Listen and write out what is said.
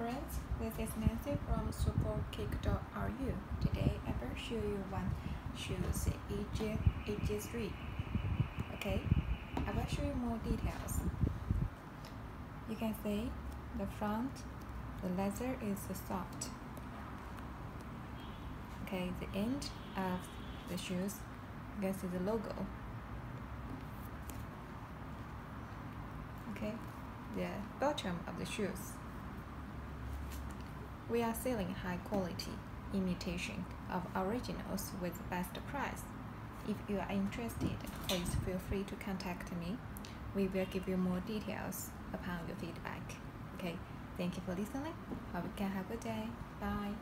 Friends, this is Nancy from superkick.ru. Today I will show you one shoes AJ, AJ3. Okay, I will show you more details. You can see the front, the leather is soft. Okay, the end of the shoes, you can see the logo. Okay, the bottom of the shoes. We are selling high quality imitation of originals with the best price. If you are interested, please feel free to contact me. We will give you more details upon your feedback. Okay, thank you for listening. Hope you can have a good day. Bye.